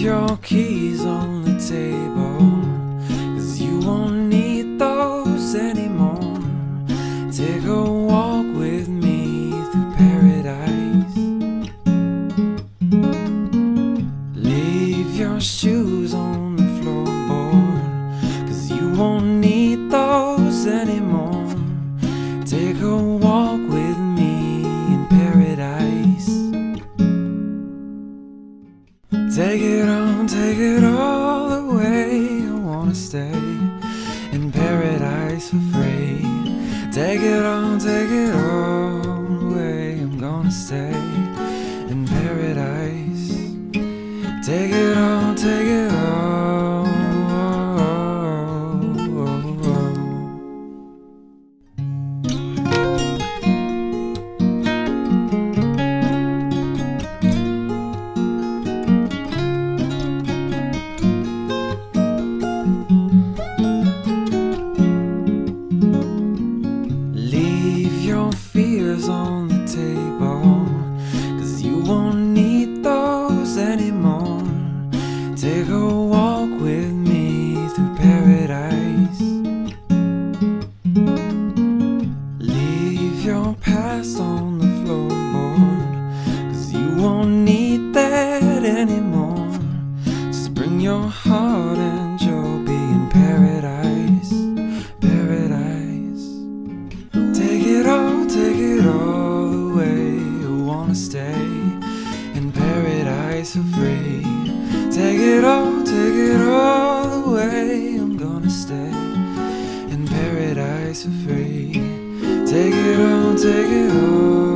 your keys on the table Cause you won't need those anymore. Take a walk with me through paradise. Leave your shoes on the floorboard Cause you won't need those anymore. Take a Take it on, take it all away. I wanna stay in paradise for free. Take it on, take it all away. I'm gonna stay in paradise. Take it on. Your fears on the table, cause you won't need those anymore. Take a walk with me through paradise. Leave your past on the floorboard, cause you won't need that anymore. Just bring your heart and it all away. I wanna stay in paradise for free. Take it all, take it all away. I'm gonna stay in paradise for free. Take it all, take it all.